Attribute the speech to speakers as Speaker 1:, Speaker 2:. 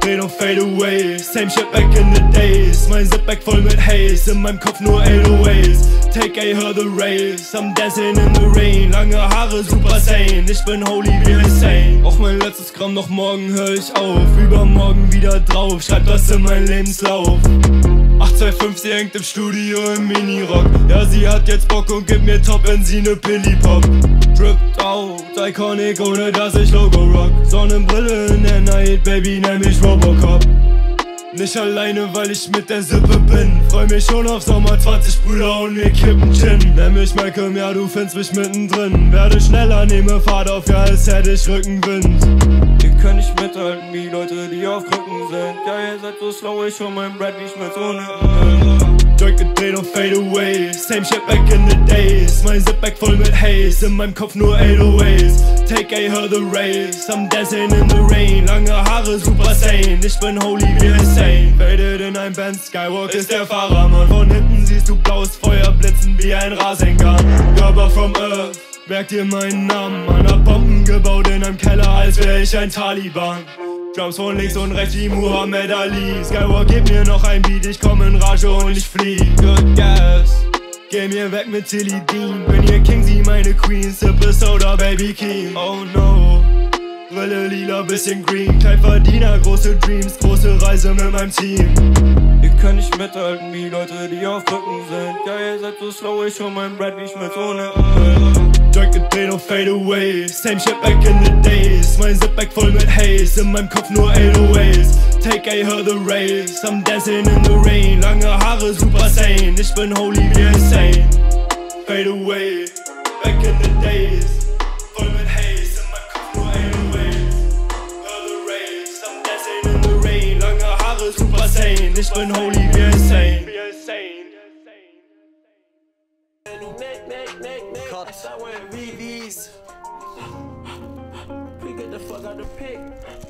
Speaker 1: Gedreht und fade away. Same shit back in the days. Mein Zipback voll mit Haze. In meinem Kopf nur 808s Take a her the race. I'm dancing in the rain. Lange Haare super sane. Ich bin holy wie insane Auch mein letztes Gramm noch morgen hör ich auf. Übermorgen wieder drauf. Schreib das in mein Lebenslauf. 825, sie hängt im Studio im Minirock. Ja, sie hat jetzt Bock und gibt mir Top, wenn sie ne Pilli pop Tripped out, iconic, ohne dass ich Logo rock. Sonnenbrille in der Night, Baby, nenn mich Robocop. Nicht alleine, weil ich mit der Sippe bin. Freu mich schon auf Sommer 20 Brüder und wir kippen Gin. Nenn mich Malcolm, ja du findest mich mittendrin. Werde schneller, nehme Fahrt auf, ja als hätte ich Rückenwind. Ihr könnt nicht mithalten, wie Leute, die auf Krücken sind. Ja, ihr seid so slow, ich hol mein Brad, wie ich mit so ne Drink gedreht und fade away Same shit back in the days. Mein Zipback voll mit Haze In meinem Kopf nur 808s Take a her the race I'm dancing in the rain. Lange Haare super sane. Ich bin holy wie insane Faded in ein Band Skywalk ist der Fahrermann Von hinten siehst du blaues Feuer blitzen wie ein Rasengan Körper from Earth. Merkt ihr meinen Namen? Man hat Bomben gebaut in einem Keller, als wär ich ein Taliban. Drums von links und rechts wie Muhammad Ali. Skywalk, gib mir noch ein Beat, ich komm in Rage und ich flieh Good gas Geh mir weg mit Tilly Dean. Bin ihr King, sie meine Queen Sippe Soda, Baby Keen Oh no. Brille lila, bisschen green. Kein Verdiener, große Dreams. Große Reise mit meinem Team. Ihr könnt nicht mithalten wie Leute, die auf Rücken sind. Ja, ihr seid so slow, ich hol mein Brad, wie ich mit so ne Drink gedreht und fade away. Same shit back in the days Mein Zipback voll mit Haze In meinem Kopf nur 808s Take a her the race I'm dancing in the rain. Lange Haare super sane Ich bin holy wie insane Fade away Back in the days. Voll mit Haze In meinem Kopf nur 808s Her the race I'm dancing in the rain. Lange Haare super sane Ich bin holy wie insane
Speaker 2: Nick.
Speaker 3: Cut.
Speaker 2: Fuck out the pick.